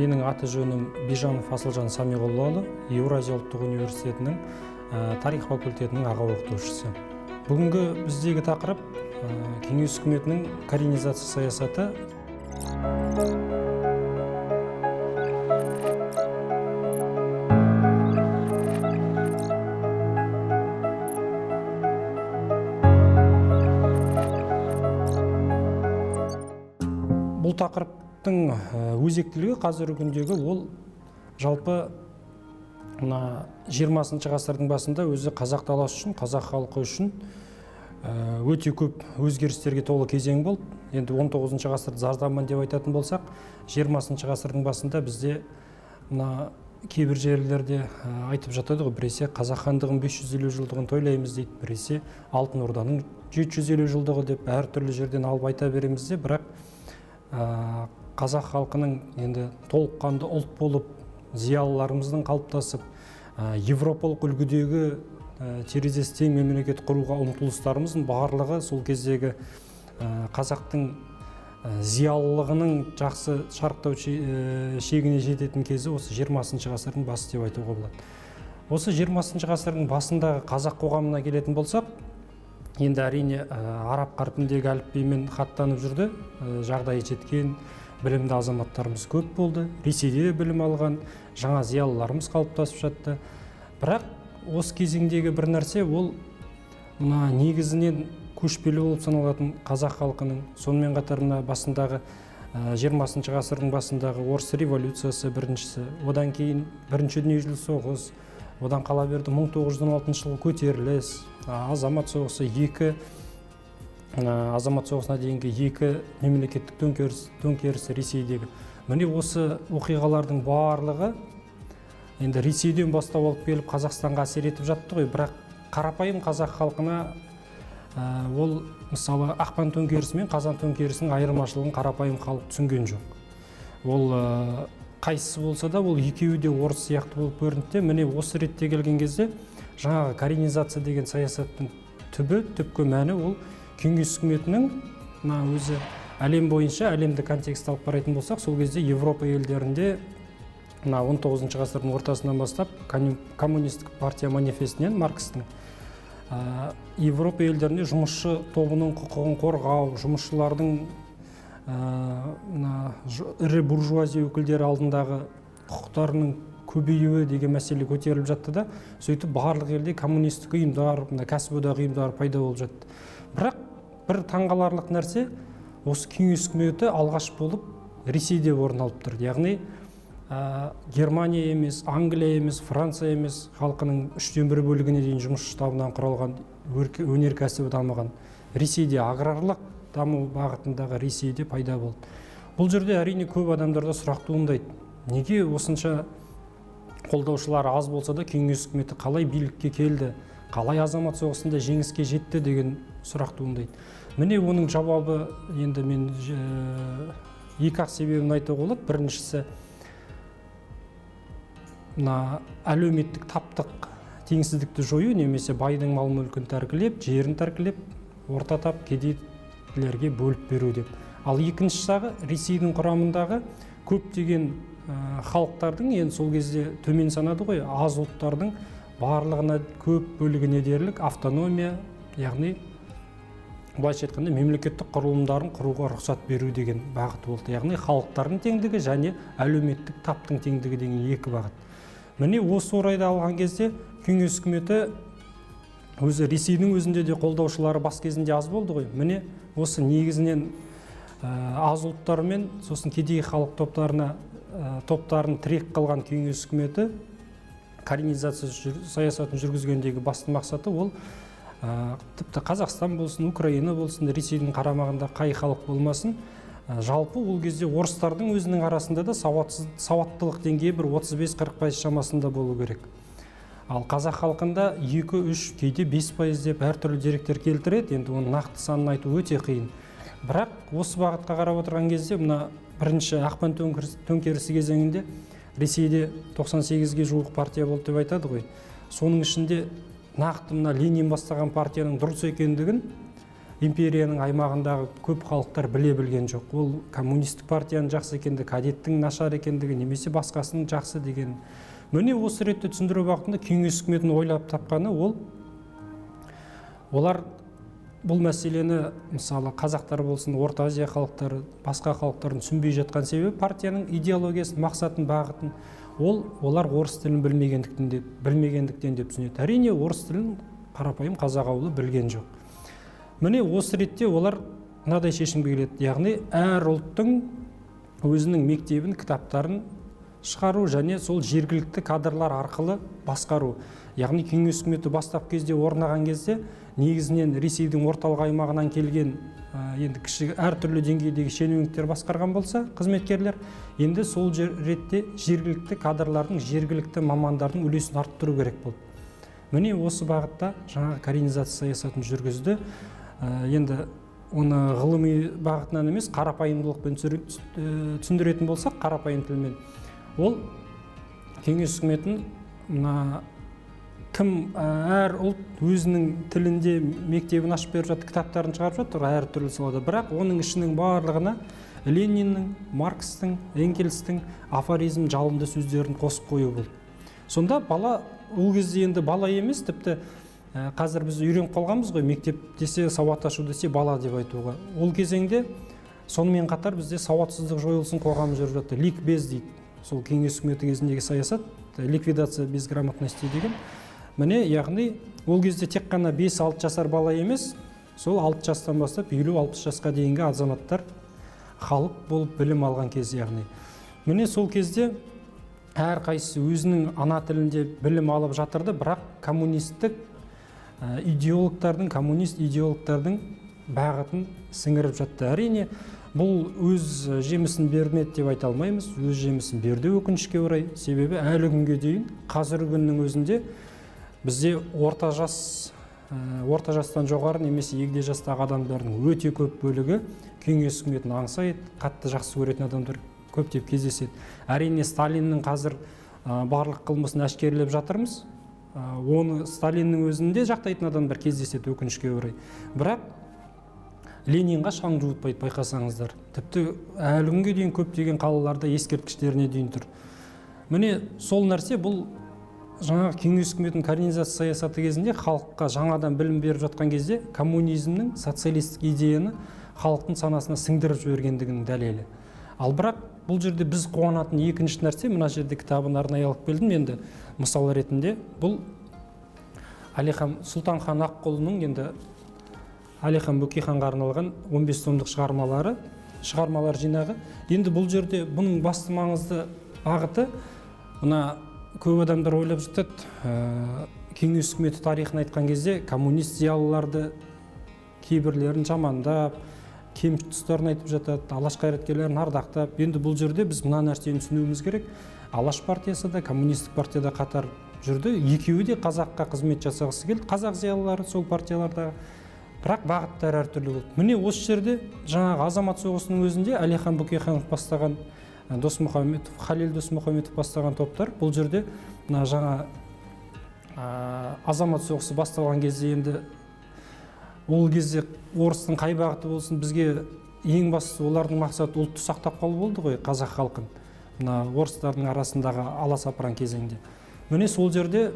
менің аты жөнім бижанов асылжан самиғұллаұлы еуразия ұлттық университетінің тарих факультетінің аға оқытушысы. Бүгінгі біздегі тақырып кеңес үкіметінің коренизация саясаты. Өзектілігі қазіргі күндегі ол жалпы мына жиырмасыншы ғасырдың басында өзі қазақ даласы үшін қазақ халқы үшін өте көп өзгерістерге толы кезең болды. Енді 19 ғасырды зар заман деп айтатын болсақ 20 ғасырдың басында бізде мына кейбір жерлерде айтып жатады ғой біресе қазақ хандығының 550 жылдығын тойлаймыз дейді біресе алтын орданың 750 жылдығы деп әртүрлі жерден алып айта береміз де. Бірақ қазақ халқының енді толыққанды ұлт болып зиялыларымыздың қалыптасып европалық үлгідегі терезесі тең мемлекет құруға ұмтылыстарымыздың барлығы сол кездегі қазақтың зиялылығының жақсы шарықтау шегіне жететін кезі осы 20 ғасырдың басы деп айтуға болады. Осы 20 ғасырдың басындағы қазақ қоғамына келетін болсақ енді әрине араб қарпіндегі әліпбимен хаттанып жүрді жағдайы жеткен білімді азаматтарымыз көп болды ресейде де білім алған жаңа зиялыларымыз қалыптасып жатты. Бірақ осы кезеңдегі бір нәрсе ол мына негізінен көшпелі болып саналатын қазақ халқының сонымен қатар мына басындағы жиырмасыншы ғасырдың басындағы орыс революциясы біріншісі одан кейін бірінші дүниежүзілік соғыс одан қала берді 1916 жылғы көтеріліс азамат соғысы екі азамат соғысына дейінгі екі мемлекеттік төңкеріс төңкеріс ресейдегі. Міне осы оқиғалардың барлығы енді ресейден бастау алып келіп қазақстанға әсер етіп жатты ғой. Бірақ қарапайым қазақ халқына ол мысалы ақпан төңкерісі мен қазан төңкерісінің айырмашылығын қарапайым халық түсінген жоқ. Ол қайсысы болса да ол екеуі де орыс сияқты болып көрінді де. Міне осы ретте келген кезде жаңағы коренизация деген саясаттың түбі түпкі мәні ол кеңес үкіметінің мына өзі әлем бойынша әлемді контекст алып қарайтын болсақ сол кезде европа елдерінде мына 19 ғасырдың ортасынан бастап коммунистік партия манифестінен маркстің европа елдерінде жұмысшы тобының құқығын қорғау жұмысшылардың мына ірі буржуазия өкілдері алдындағы құқықтарының көбеюі деген мәселе көтеріліп жатты да сөйтіп барлық елде коммунистік ұйымдар мына кәсіподақ ұйымдары пайда болып жатты. Бірақ бір таңғаларлық нәрсе осы кеңес үкіметі алғаш болып ресейде орын алып тұр. Яғни германия емес англия емес франция емес халқының үштен бір бөлігіне дейін жұмысшы штабынан құралған өнеркәсібі дамыған ресейде аграрлық даму бағытындағы ресейде пайда болды. Бұл жерде әрине көп адамдарда сұрақ туындайды. Неге осынша қолдаушылар аз болса да кеңес үкіметі қалай билікке келді қалай азамат соғысында жеңіске жетті деген сұрақ туындайды. Міне оның жауабы енді мен екі ақ себебін айтуға болады. Біріншісі мына әлеуметтік таптық теңсіздікті жою немесе байдың мал мүлкін тәркілеп жерін тәркілеп орта тап кедейлерге бөліп беру деп. Ал екінші жағы ресейдің құрамындағы көптеген халықтардың енді сол кезде төмен санады ғой аз ұлттардың барлығына көп бөлігіне дерлік автономия яғни былайша айтқанда мемлекеттік құрылымдарын құруға рұқсат беру деген бағыт болды. Яғни халықтардың теңдігі және әлеуметтік таптың теңдігі деген екі бағыт. Міне осы орайда алған кезде кеңес үкіметі өзі ресейдің өзінде де қолдаушылары бас кезінде аз болды ғой. Міне осы негізінен аз ұлттар мен сосын кедей халық топтарына топтарын тірек қылған кеңес үкіметі коренизация саясатын жүргізгендегі басты мақсаты ол тіпті қазақстан болсын украина болсын ресейдің қарамағында қай халық болмасын жалпы ол кезде орыстардың өзінің арасында да сауатсыз сауаттылық деңгейі бір 35-40 пайыз шамасында болу керек. Ал қазақ халқында 2-3 кейде 5 пайыз деп әртүрлі деректер келтіреді. Енді оның нақты санын айту өте қиын. Бірақ осы бағытқа қарап отырған кезде мына бірінші ақпан төңкерісі кезеңінде ресейде 98-ге жуық партия болды деп айтады ғой. Соның ішінде нақты мына ленин бастаған партияның дұрыс екендігін империяның аймағындағы көп халықтар біле білген жоқ. Ол коммунистік партияның жақсы екендігі кадеттің нашар екендігі немесе басқасының жақсы деген. Міне осы ретте түсіндіру бағытында кеңес үкіметінің ойлап тапқаны ол олар бұл мәселені мысалы қазақтар болсын орта азия халықтары басқа халықтардың түсінбей жатқан себебі партияның идеологиясын мақсатын бағытын ол олар орыс тілін білмегендіктен деп білмегендіктен деп түсінеді. Әрине орыс тілін қарапайым қазақ ауылы білген жоқ. Міне осы ретте олар мынадай шешімге келеді. Яғни әр ұлттың өзінің мектебін кітаптарын шығару және сол жергілікті кадрлар арқылы басқару. Яғни кеңес үкіметі бастап кезде орнаған кезде негізінен ресейдің орталық аймағынан келген енді кіші әртүрлі деңгейдегі шенеуніктер басқарған болса қызметкерлер енді сол жер, ретте жергілікті кадрлардың жергілікті мамандардың үлесін арттыру керек болды. Міне осы бағытта жаңағы коренизация саясатын жүргізді. Енді оны ғылыми бағытынан емес қарапайымдылықпен түсіндіретін болсақ қарапайым тілмен. Ол кеңес үкіметін мына кім әр ұлт өзінің тілінде мектебін ашып беріп жатыр кітаптарын шығарып жатыр әртүрлі салада. Бірақ оның ішінің барлығына лениннің маркстің энгельстің афоризм жалынды сөздерін қосып қою болды сонда бала ол кезде енді бала емес тіпті қазір біз үйреніп қалғанбыз ғой мектеп десе сауат ашу десе бала деп айтуға. Ол кезеңде сонымен қатар бізде сауатсыздық жойылсын қоғамы жүріп жатты. Ликбез дейді. Сол кеңес үкіметі кезіндегі саясат ликвидация безграмотности деген. Міне яғни ол кезде тек қана 5-6 жасар бала емес сол 6 жастан бастап елу алпыс жасқа дейінгі азаматтар халық болып білім алған кез яғни. Міне сол кезде әрқайсысы өзінің ана тілінде білім алып жатырды бірақ коммунистік идеологтардың коммунист идеологтардың бағытын сіңіріп жатты. Әрине бұл өз жемісін бермеді деп айта алмаймыз өз жемісін берді өкінішке орай. Себебі әлі күнге дейін қазіргі күннің өзінде бізде орта жас ә, орта жастан жоғары немесе егде жастағы адамдардың өте көп бөлігі кеңес үкіметін аңсайды қатты жақсы көретін адамдар көптеп кездеседі. Әрине сталиннің қазір ә, барлық қылмысын әшкерелеп жатырмыз. Ә, оны сталиннің өзінде жақтайтын адамдар кездеседі өкінішке орай. Бірақ ленинға шаң жуытпайды байқасаңыздар. Тіпті әлі күнге дейін көптеген қалаларда ескерткіштеріне дейін тұр. Міне сол нәрсе бұл жаңағы кеңес үкіметінің коренизация саясаты кезінде халыққа жаңадан білім беріп жатқан кезде коммунизмнің социалистік идеяны халықтың санасына сіңдіріп жібергендігінің дәлелі. Ал бірақ бұл жерде біз қуанатын екінші нәрсе мына жерде кітабын арнайы алып келдім енді мысал ретінде бұл әлихан сұлтанхан аққұлының енді әлихан бөкейханға арналған 15 томдық шығармалары шығармалар жинағы. Енді бұл жерде бұның басты маңызды бағыты мына көп адамдар ойлап жатады. Ә, кеңес үкіметі тарихын айтқан кезде коммунист зиялыларды кейбірлерін жамандап кем тұстарын айтып жатады алаш қайраткерлерін ардақтап. Енді бұл жерде біз мына нәрсені түсінуіміз керек. Алаш партиясы да коммунистік партияда қатар жүрді. Екеуі де қазаққа қызмет жасағысы келді. Қазақ зиялылары сол партиялардағы бірақ бағыттары әртүрлі болды. Міне осы жерде жаңағы азамат соғысының өзінде әлихан бөкейханов бастаған досмұхамедов халел досмұхамедов бастаған топтар бұл жерде мына жаңа азамат соғысы басталған кезде енді ол кезде орыстың қай бағыты болсын бізге ең бастысы олардың мақсаты ұлтты сақтап қалу болды ғой қазақ халқын мына орыстардың арасындағы аласапыран кезеңде. Міне сол жерде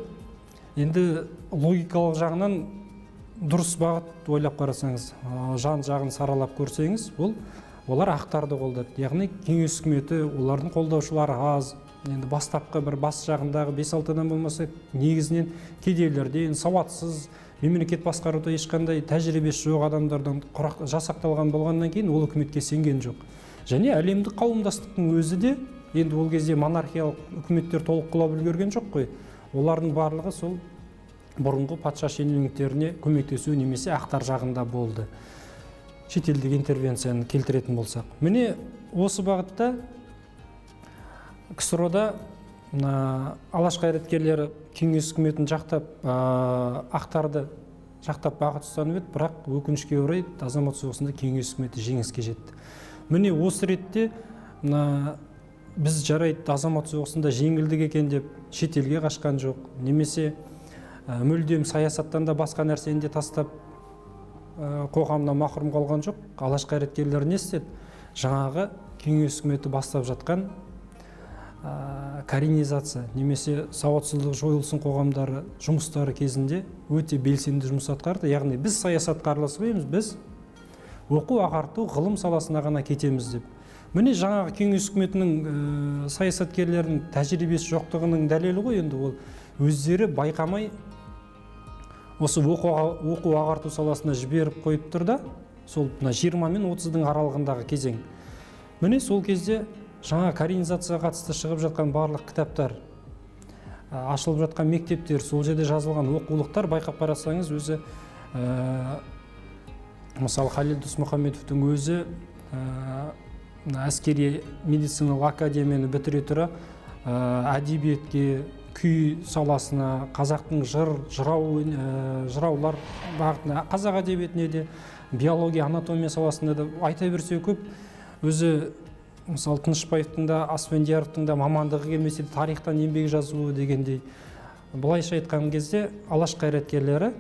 енді логикалық жағынан дұрыс бағыт ойлап қарасаңыз жан жағын саралап көрсеңіз бұл олар ақтарды қолдады. Яғни кеңес үкіметі олардың қолдаушылары аз. Енді бастапқы бір бас жағындағы бес алтыдан болмаса негізінен кедейлерден сауатсыз мемлекет басқаруда ешқандай тәжірибесі жоқ адамдардан құрақ жасақталған болғаннан кейін ол үкіметке сенген жоқ. Және әлемдік қауымдастықтың өзі де енді ол кезде монархиялық үкіметтер толық құлап үлгерген жоқ қой. Олардың барлығы сол бұрынғы патша шенеуніктеріне көмектесу немесе ақтар жағында болды. Шетелдік интервенцияны келтіретін болсақ. Міне осы бағытта ксро да алаш қайраткерлері кеңес үкіметін жақтап ә, ақтарды жақтап бағыт ұстанып еді бірақ өкінішке орай азамат соғысында кеңес үкіметі жеңіске жетті. Міне осы ретте мына біз жарайды азамат соғысында жеңілдік екен деп шетелге қашқан жоқ. Немесе мүлдем саясаттан да басқа нәрсені де тастап қоғамынан махрұм қалған жоқ. Алаш қайраткерлері не істеді? Жаңағы кеңес үкіметі бастап жатқан коренизация немесе сауатсыздық жойылсын қоғамдары жұмыстары кезінде өте белсенді жұмыс атқарды. Яғни біз саясатқа араласпаймыз біз оқу ағарту ғылым саласына ғана кетеміз деп. Міне жаңағы кеңес үкіметінің ә, саясаткерлерінің тәжірибесі жоқтығының дәлелі ғой енді ол. Өздері байқамай осы оқу, ағарту саласына жіберіп қойып тұр да сол мына жиырма мен отыздың аралығындағы кезең. Міне сол кезде жаңа коренизацияға қатысты шығып жатқан барлық кітаптар ашылып жатқан мектептер сол жерде жазылған оқулықтар байқап қарасаңыз өзі ә, мысалы халел досмұхамедовтың өзі ә, әскери медициналық академияны бітіре тұра ә, әдебиетке күй саласына қазақтың жыр жырау ә, жыраулар бағытына қазақ әдебиетіне де биология анатомия саласында да айта берсе көп. Өзі мысалы тынышбаевтың да асфендияровтың да мамандығы келмесе де тарихтан еңбек жазуы дегендей былайша айтқан кезде алаш қайраткерлері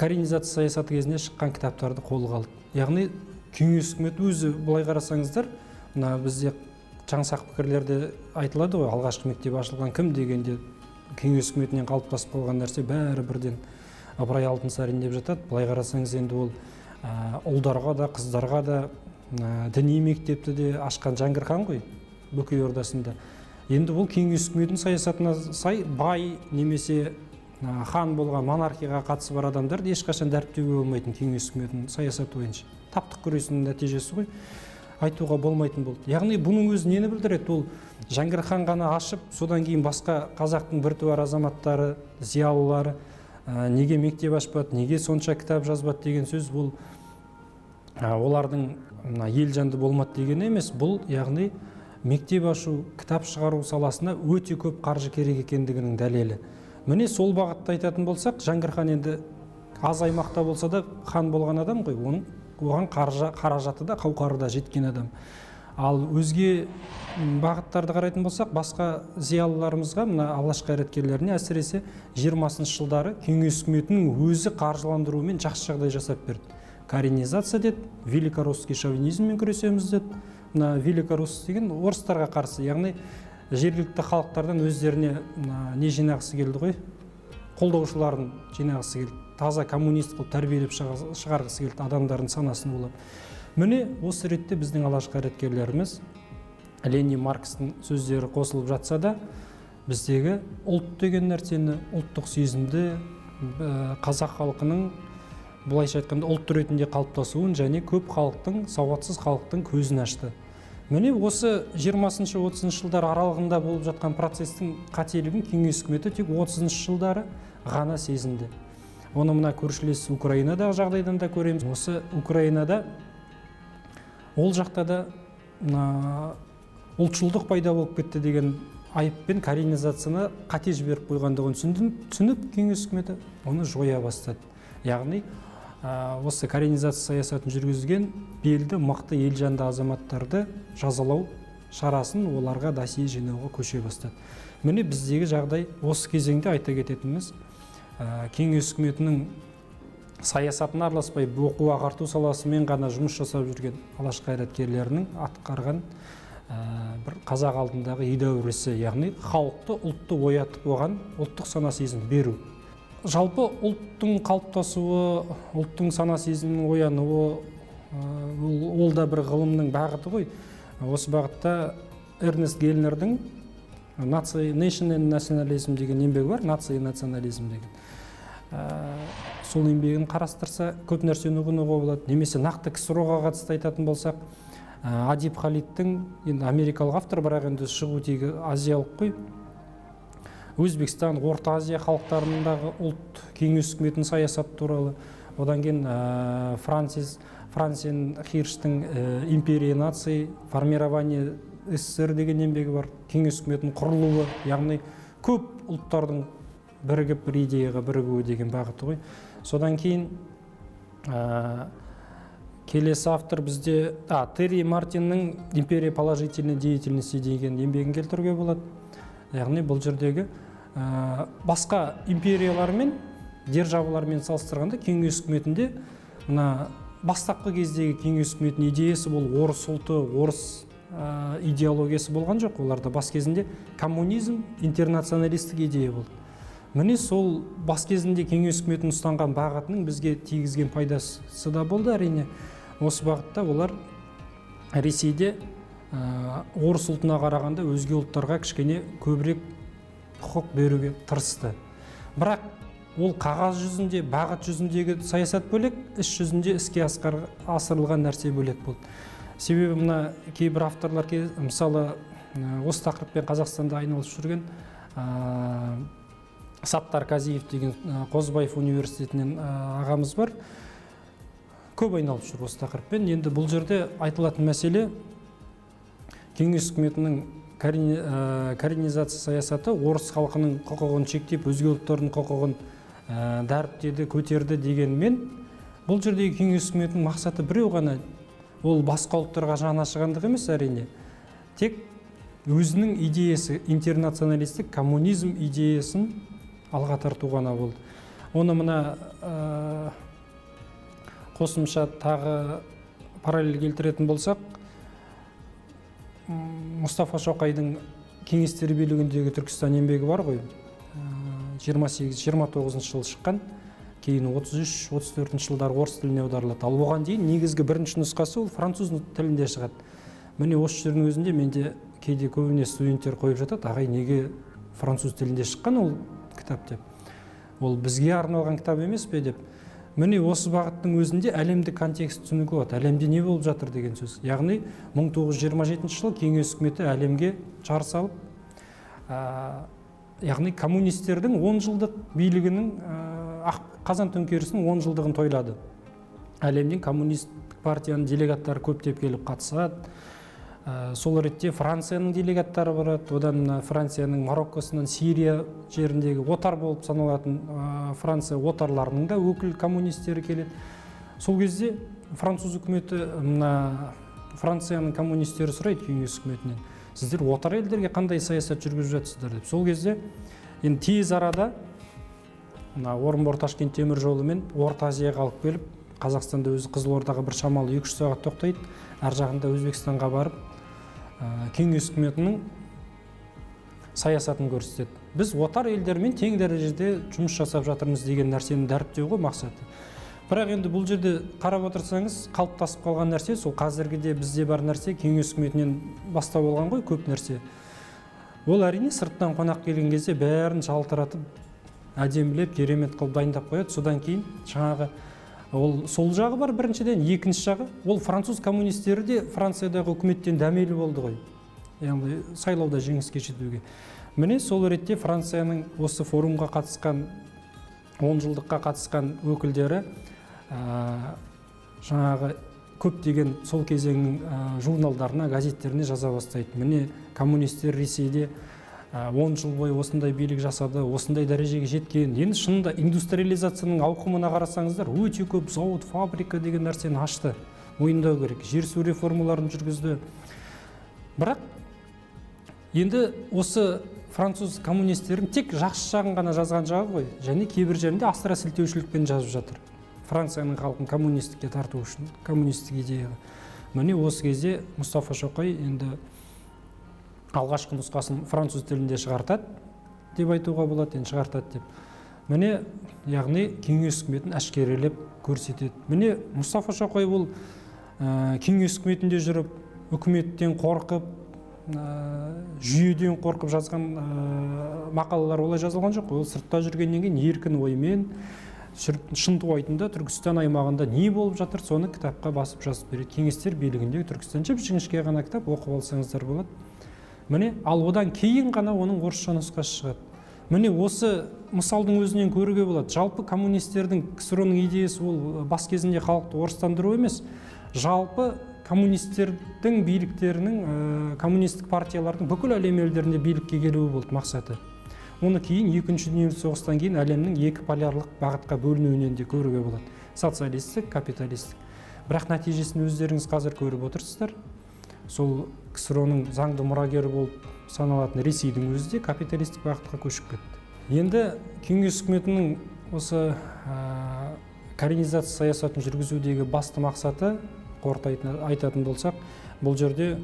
коренизация саясаты кезінде шыққан кітаптарды қолға алды. Яғни кеңес үкіметі өзі былай қарасаңыздар мына бізде жаңсақ пікірлерде айтылады ғой алғашқы мектеп ашылған кім дегенде кеңес үкіметінен қалыптасып қалған нәрсе бәрі бірден ыбырай алтынсарин деп жатады. Былай қарасаңыз енді ол ұлдарға да қыздарға да діни мектепті де ашқан жәңгір хан ғой бөкей ордасында. Енді бұл кеңес үкіметінің саясатына сай бай немесе хан болған монархияға қатысы бар адамдарды ешқашан дәріптеуге болмайтын кеңес үкіметінің саясаты бойынша. Таптық күресінің нәтижесі ғой. Айтуға болмайтын болды. Яғни бұның өзі нені білдіреді? Ол жәңгір хан ғана ашып содан кейін басқа қазақтың біртуар азаматтары зиялылары ә, неге мектеп ашпады неге сонша кітап жазбады деген сөз бұл олардың мына елжанды болмады деген емес. Бұл яғни мектеп ашу кітап шығару саласына өте көп қаржы керек екендігінің дәлелі. Міне сол бағытта айтатын болсақ жәңгір хан енді аз аймақта болса да хан болған адам ғой. Оның оған қаражаты да қауқары да жеткен адам. Ал өзге бағыттарды қарайтын болсақ басқа зиялыларымызға мына алаш қайраткерлеріне әсіресе жиырмасыншы жылдары кеңес үкіметінің өзі қаржыландыруымен жақсы жағдай жасап берді. Коренизация деді великорусский шовинизммен күресеміз деді. Мына великорус деген орыстарға қарсы яғни жергілікті халықтардан өздеріне не жинағысы келді ғой? Қолдаушыларын жинағысы келді. Таза коммунист қылып тәрбиелеп шығарғысы келді адамдардың санасын улап. Міне осы ретте біздің алаш қайраткерлеріміз ленин маркстің сөздері қосылып жатса да біздегі ұлт деген нәрсені ұлттық сезімді қазақ халқының былайша айтқанда ұлт ретінде қалыптасуын және көп халықтың сауатсыз халықтың көзін ашты. Міне осы 20-30 жылдар аралығында болып жатқан процестің қателігін кеңес үкіметі тек 30 жылдары ғана сезінді. Оны мына көршілес украинадағы жағдайдан да көреміз. Осы украинада ол жақта да ұлтшылдық пайда болып кетті деген айыппен коренизацияны қате жіберіп қойғандығын түсініп кеңес үкіметі оны жоя бастады. Яғни осы коренизация саясатын жүргізген белді мықты елжанды азаматтарды жазалау шарасын оларға досье жинауға көше бастады. Міне біздегі жағдай осы кезеңде айта кететініміз кеңес үкіметінің саясатына араласпай оқу ағарту саласымен ғана жұмыс жасап жүрген алаш қайраткерлерінің атқарған бір қазақ алдындағы едәуір ісі яғни халықты ұлтты оятып оған ұлттық сана сезім беру. Жалпы ұлттың қалыптасуы ұлттың сана сезімінің оянуы ол, ол да бір ғылымның бағыты ғой. Осы бағытта эрнест гельнердің nation and nationalism деген еңбегі бар нация и национализм деген. Сол еңбегін қарастырса көп нәрсені ұғынуға болады. Немесе нақты ксро ға қатысты айтатын болсақ адиб халидтің енді америкалық автор бірақ енді шығу тегі азиялық қой. Өзбекстан орта азия халықтарындағы ұлт кеңес үкіметінің саясаты туралы. Одан кейін ә, францис франсен хирштің ә, империя наций формирование ссср деген еңбегі бар кеңес үкіметінің құрылуы яғни көп ұлттардың бірігіп бір идеяға бірігуі деген бағыты ғой содан кейін ә, келесі автор бізде а терри мартиннің империя положительной деятельности деген еңбегін келтіруге болады яғни бұл жердегі ә, басқа империялармен державалармен салыстырғанда кеңес үкіметінде мына бастапқы кездегі кеңес үкіметінің идеясы бұл орыс ұлты орыс ә, идеологиясы болған жоқ. Оларда бас кезінде коммунизм интернационалистік идея болды. Міне сол бас кезінде кеңес үкіметінің ұстанған бағытының бізге тигізген пайдасы да болды. Әрине осы бағытта олар ресейде ә, орыс ұлтына қарағанда өзге ұлттарға кішкене көбірек құқық беруге тырысты. Бірақ ол қағаз жүзінде бағыт жүзіндегі саясат бөлек іс жүзінде іске асырылған нәрсе бөлек болды. Себебі мына кейбір авторлар мысалы осы тақырыппен қазақстанда айналысып жүрген ә, саттар казиев деген қозыбаев университетінен ағамыз бар. Көп айналысып жүр осы тақырыппен. Енді бұл жерде айтылатын мәселе кеңес үкіметінің коренизация саясаты орыс халқының құқығын шектеп өзге ұлттардың құқығын дәріптеді көтерді дегенмен бұл жердегі кеңес үкіметінің мақсаты біреу ғана ол басқа ұлттарға жаны ашығандық емес әрине. Тек өзінің идеясы интернационалистік коммунизм идеясын алға тарту ғана болды. Оны мына қосымша тағы параллель келтіретін болсақ мұстафа шоқайдың кеңестер билігіндегі түркістан еңбегі бар ғой. Жиырма сегіз жиырма тоғызыншы жылы шыққан. Кейін 33 34 жылдары орыс тіліне аударылады. Ал оған дейін негізгі бірінші нұсқасы ол француз тілінде шығады. Міне осы жердің өзінде менде кейде көбіне студенттер қойып жатады ағай неге француз тілінде шыққан ол кітап деп. Ол бізге арналған кітап емес пе деп. Міне осы бағыттың өзінде әлемдік контекст түсінуге болады. Әлемде не болып жатыр деген сөз. Яғни 1927 жылы кеңес үкіметі әлемге жар салып ә, яғни коммунистердің 10 жылдық билігінің қазан төңкерісінің 10 жылдығын тойлады. Әлемнен коммунистік партияның делегаттары көптеп келіп қатысады. Ә, сол ретте францияның делегаттары барады. Одан мына францияның мароккосынан сирия жеріндегі отар болып саналатын ә, франция отарларының да өкіл коммунистері келеді. Сол кезде француз үкіметі мына францияның коммунистері сұрайды кеңес үкіметінен сіздер отар елдерге қандай саясат жүргізіп жатсыздар? деп. Сол кезде енді тез арада мына орынбор ташкент темір жолымен орта азияға алып келіп қазақстанда өзі қызылордаға бір шамалы екі үш сағат тоқтайды. Ар жағында өзбекстанға барып кеңес үкіметінің саясатын көрсетеді. Біз отар елдермен тең дәрежеде жұмыс жасап жатырмыз деген нәрсені дәріптеу ғой мақсаты. Бірақ енді бұл жерде қарап отырсаңыз қалыптасып қалған нәрсе сол қазіргіде бізде бар нәрсе кеңес үкіметінен бастау алған ғой көп нәрсе. Ол әрине сырттан қонақ келген кезде бәрін жалтыратып әдемілеп керемет қылып дайындап қояды. Содан кейін жаңағы ол сол жағы бар біріншіден екінші жағы ол француз коммунистері де франциядағы үкіметтен дәмелі болды ғой. Яғни сайлауда жеңіске жетуге міне сол ретте францияның осы форумға қатысқан он жылдыққа қатысқан өкілдері ә, жаңағы көптеген сол кезеңнің ә, журналдарына газеттеріне жаза бастайды. Міне коммунистер ресейде он жыл бойы осындай билік жасады осындай дәрежеге жеткен. Енді шынында индустриализацияның ауқымына қарасаңыздар өте көп зауыт фабрика деген нәрсені ашты мойындау керек жер су реформаларын жүргізді. Бірақ енді осы француз коммунистердің тек жақсы жағын ғана жазған жағы ғой және кейбір жерінде астра сілтеушілікпен жазып жатыр. Францияның халқын коммунистікке тарту үшін коммунистік идеяға. Міне осы кезде мұстафа шоқай енді алғашқы нұсқасын француз тілінде шығартады деп айтуға болады енді шығартады деп. Міне яғни кеңес үкіметін әшкерелеп көрсетеді. Міне мұстафа шоқай бұл ә, кеңес үкіметінде жүріп үкіметтен қорқып ә, жүйеден қорқып жазған ә, мақалалар олай жазылған жоқ ол сыртта жүргеннен кейін еркін оймен шынтуайтында түркістан аймағында не болып жатыр соны кітапқа басып жазып береді. Кеңестер билігіндегі түркістан жіп жіңішке ғана кітап оқып алсаңыздар болады. Міне ал одан кейін ғана оның орысша нұсқасы шығады. Міне осы мысалдың өзінен көруге болады. Жалпы коммунистердің ксро ның идеясы ол бас кезінде халықты орыстандыру емес. Жалпы коммунистердің биліктерінің ә, коммунистік партиялардың бүкіл әлем елдерінде билікке келуі болды мақсаты. Оны кейін екінші дүниежүзілік соғыстан кейін әлемнің екі полярлық бағытқа бөлінуінен де көруге болады. Социалистік капиталистік. Бірақ нәтижесін өздеріңіз қазір көріп отырсыздар. Сол ксро ның заңды мұрагері болып саналатын ресейдің өзі де капиталистік бағытқа көшіп кетті. Енді кеңес үкіметінің осы ә, коренизация саясатын жүргізудегі басты мақсаты қорыта айтатын болсақ бұл жерде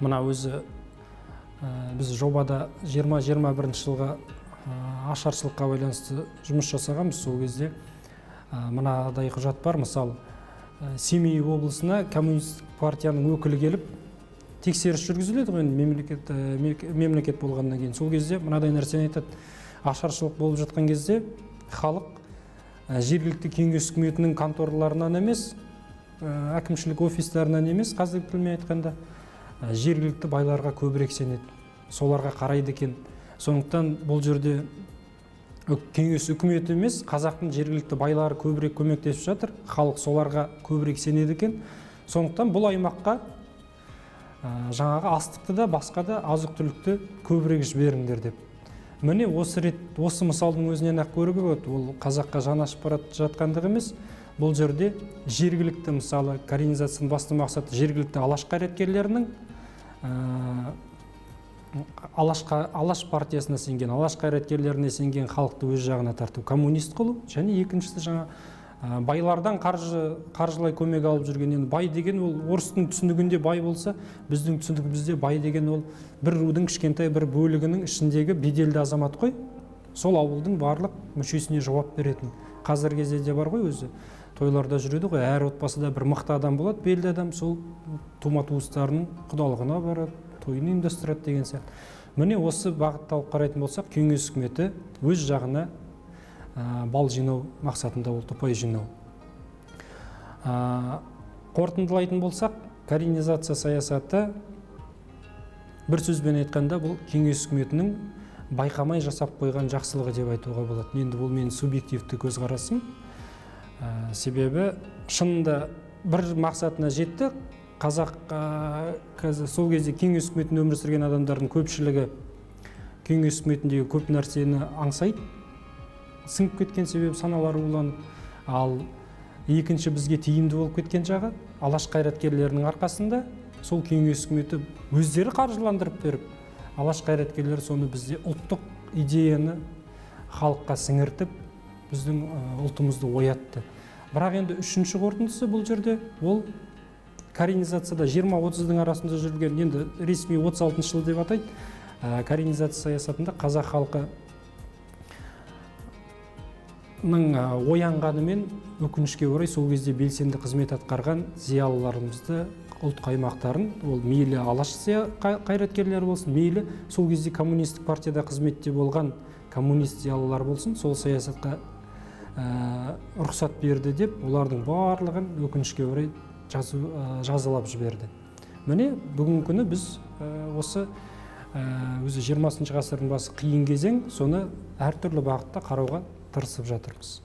мына өзі ә, біз жобада 20-21 жылға ә, ашаршылыққа байланысты жұмыс жасағанбыз. Сол кезде ә, мынадай құжат бар. Мысалы семей облысына коммунистік партияның өкілі келіп тексеріс жүргізіледі ғой енді мемлекет мемлекет болғаннан кейін. Сол кезде мынадай нәрсені айтады. Ашаршылық болып жатқан кезде халық жергілікті кеңес үкіметінің конторларынан емес әкімшілік офистарынан емес қазіргі тілмен айтқанда жергілікті байларға көбірек сенеді. Соларға қарайды екен. Сондықтан бұл жерде кеңес үкіметі емес қазақтың жергілікті байлары көбірек көмектесіп жатыр. Халық соларға көбірек сенеді екен. Сондықтан бұл аймаққа жаңағы астықты да басқа да азық түлікті көбірек жіберіңдер деп. Міне осы рет осы мысалдың өзінен ақ көруге болады. Ол қазаққа жанашып бара жатқандығы емес бұл жерде жергілікті мысалы коренизацияның басты мақсаты жергілікті алаш қайраткерлерінің алашқа алаш партиясына сенген алаш қайраткерлеріне сенген халықты өз жағына тарту. Коммунист қылу және екіншісі жаңа байлардан қаржы қаржылай көмек алып жүрген енді бай деген ол орыстың түсінігінде бай болса біздің түсінігімізде бай деген ол бір рудың кішкентай бір бөлігінің ішіндегі беделді азамат қой. Сол ауылдың барлық мүшесіне жауап беретін. Қазіргі кезде де бар ғой өзі. Тойларда жүреді ғой. Әр отбасыда бір мықты адам болады белді адам. Сол тума туыстарының құдалығына барады. Тойын ұйымдастырады деген сияқты. Міне осы бағытта алып қарайтын болсақ кеңес үкіметі өз жағына ә, бал жинау мақсатында ол ұпай жинау. Ә, қорытындылайтын болсақ коренизация саясаты бір сөзбен айтқанда бұл кеңес үкіметінің байқамай жасап қойған жақсылығы деп айтуға болады енді бұл менің субъективті көзқарасым. Ә, себебі шынында бір мақсатына жетті қазақ қазір сол кезде кеңес үкіметінде өмір сүрген адамдардың көпшілігі кеңес үкіметіндегі көп нәрсені аңсайды. Сіңіп кеткен себебі саналары уланып ал екінші бізге тиімді болып кеткен жағы алаш қайраткерлерінің арқасында сол кеңес үкіметі өздері қаржыландырып беріп алаш қайраткерлері соны бізде ұлттық идеяны халыққа сіңіртіп біздің ұлтымызды оятты. Бірақ енді үшінші қорытындысы бұл жерде ол коренизацияда жиырма отыздың арасында жүрген енді ресми отыз алтыншы жыл деп атайды. Коренизация саясатында қазақ халқы ның оянғанымен өкінішке орай сол кезде белсенді қызмет атқарған зиялыларымызды ұлт қаймақтарын ол мейлі алаш қайраткерлері болсын мейлі сол кезде коммунистік партияда қызметте болған коммунист зиялылар болсын сол саясатқа рұқсат берді деп олардың барлығын өкінішке орай жазу, э, жазылып жіберді. Міне бүгінгі күні біз э, осы э, өзі 20 ғасырдың басы қиын кезең соны әртүрлі бағытта қарауға тырысып жатырмыз.